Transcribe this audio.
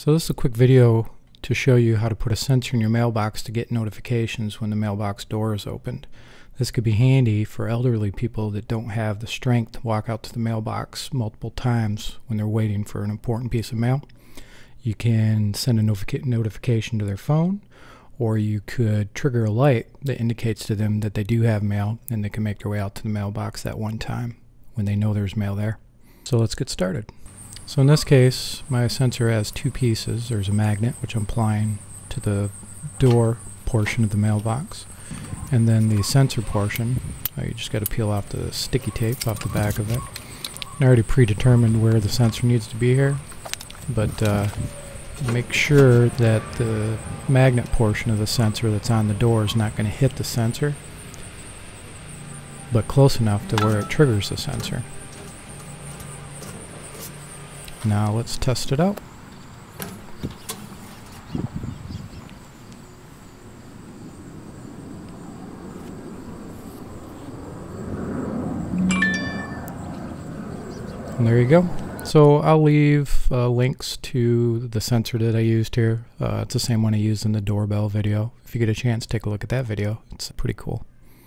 So this is a quick video to show you how to put a sensor in your mailbox to get notifications when the mailbox door is opened. This could be handy for elderly people that don't have the strength to walk out to the mailbox multiple times when they're waiting for an important piece of mail. You can send a notific notification to their phone or you could trigger a light that indicates to them that they do have mail and they can make their way out to the mailbox that one time when they know there's mail there. So let's get started. So in this case, my sensor has two pieces. There's a magnet, which I'm applying to the door portion of the mailbox. And then the sensor portion, uh, you just got to peel off the sticky tape off the back of it. I already predetermined where the sensor needs to be here, but uh, make sure that the magnet portion of the sensor that's on the door is not going to hit the sensor, but close enough to where it triggers the sensor. Now let's test it out. And there you go. So I'll leave uh, links to the sensor that I used here. Uh, it's the same one I used in the doorbell video. If you get a chance, take a look at that video. It's pretty cool.